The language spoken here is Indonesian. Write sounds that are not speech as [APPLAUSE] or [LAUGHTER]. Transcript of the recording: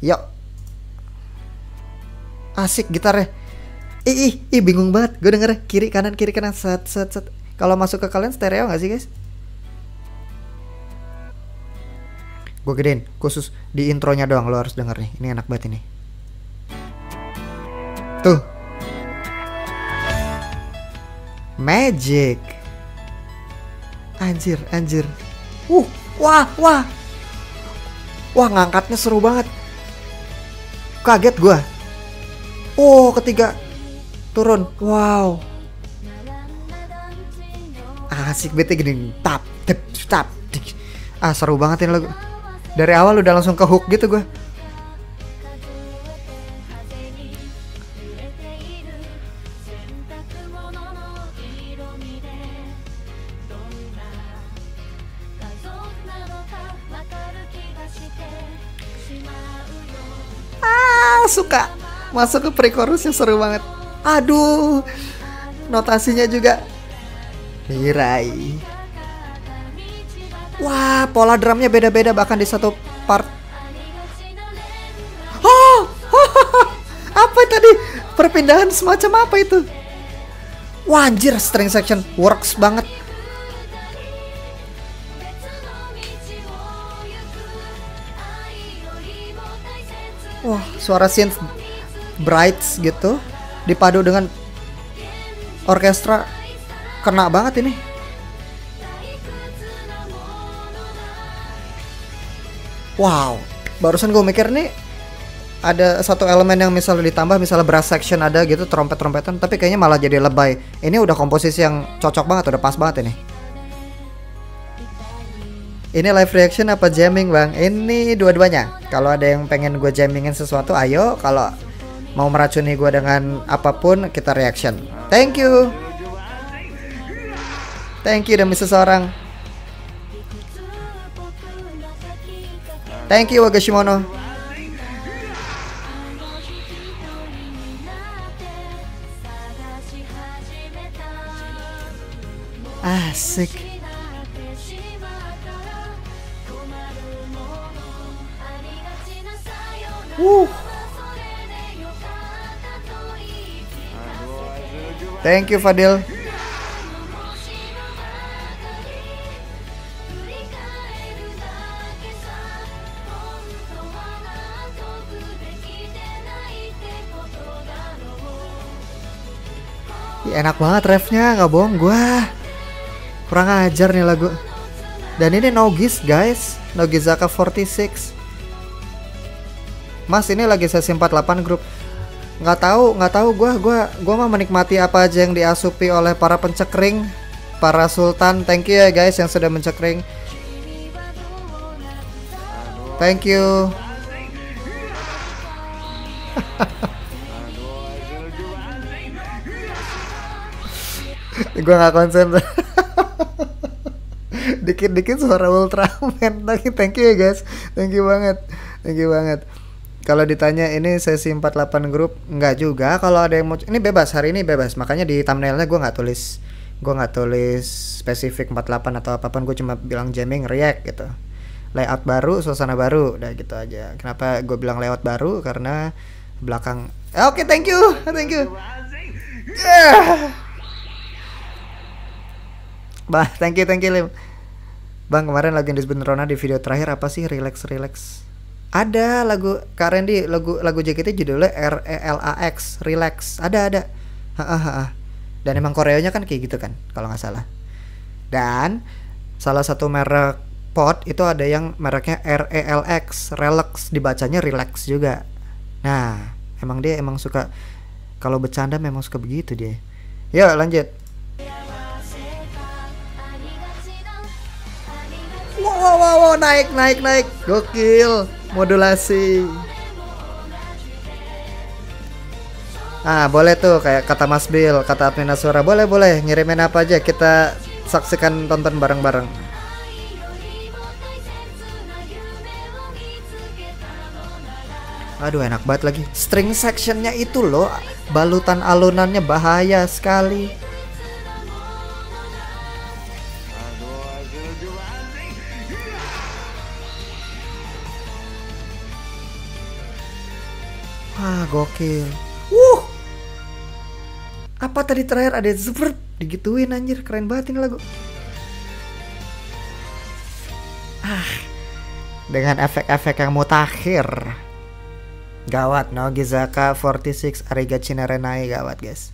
Yuk. Asik gitarnya. Ih, ih, ih bingung banget. Gue denger kiri kanan kiri kanan set set set. Kalau masuk ke kalian stereo nggak sih guys? Gue gedein khusus di intronya doang lo harus denger nih. Ini enak banget ini. Tuh. Magic. Anjir, anjir. Uh, wah, wah. Wah, ngangkatnya seru banget. Kaget gua. Oh, ketiga turun. Wow. Asik bete gini. Tap, tap, tap. Ah, seru banget ini lagu. Dari awal udah langsung ke hook gitu gua. Suka. Masuk ke pre-chorus yang seru banget. Aduh. Notasinya juga Mirai. Wah, pola drumnya beda-beda bahkan di satu part. Oh, [LAUGHS] apa tadi? Perpindahan semacam apa itu? Wah, anjir, string section works banget. Suara synth brights gitu dipadu dengan orkestra kena banget ini. Wow, barusan gue mikir nih ada satu elemen yang misalnya ditambah misalnya brass section ada gitu trompet-trompetan tapi kayaknya malah jadi lebay. Ini udah komposisi yang cocok banget, udah pas banget ini. Ini live reaction apa jamming bang? Ini dua-duanya. Kalau ada yang pengen gue jammingin sesuatu, ayo. Kalau mau meracuni gue dengan apa pun, kita reaction. Thank you. Thank you demi seseorang. Thank you Wagashimono. Asik. Thank you Fadil. Ih, enak banget refnya nggak bohong gua. Kurang ajar nih lagu. Dan ini Nogis guys. Nogizaka 46 Mas ini lagi sesi 48 grup nggak tahu nggak tahu gua gua gua mah menikmati apa aja yang diasupi oleh para pencekring para sultan. Thank you ya guys yang sudah mencekring. Thank you. [LAUGHS] Gue nggak konsen. [LAUGHS] Dikit-dikit suara Ultraman lagi thank you ya guys. Thank you banget thank you banget kalau ditanya ini sesi 48 grup nggak juga kalau ada yang mau ini bebas hari ini bebas makanya di thumbnailnya gue nggak tulis gue nggak tulis spesifik 48 atau apa pun gue cuma bilang jamming react gitu layout baru suasana baru udah gitu aja kenapa gue bilang layout baru karena belakang oke okay, thank you [LAUGHS] thank you yeah. Bah, thank you, thank you, Lim. Bang, kemarin yang disebut Rona di video terakhir apa sih? Relax, relax. Ada lagu Kak Randy, lagu lagu JKT judulnya R E L A X, Relax. Ada, ada. Dan emang koreonya kan kayak gitu kan, kalau nggak salah. Dan salah satu merek pot itu ada yang mereknya R E L X, Relax, dibacanya relax juga. Nah, emang dia emang suka kalau bercanda memang suka begitu dia. Yuk, lanjut. Wow, wow, wow, naik, naik, naik. Gokil. Modulasi. Ah, boleh tuh kayak kata Mas Bill, kata Admin Suara. Boleh, boleh. Ngirimin apa aja kita saksikan tonton bareng-bareng. Aduh enak banget lagi String sectionnya itu loh Balutan alunannya bahaya sekali Wah, gokil. Wuh. Apa tadi terakhir ada super digituin anjir, keren banget ini lagu. Ah. Dengan efek-efek yang mutakhir. Gawat, no Gizaka 46 Ariga Chinarenai gawat, guys.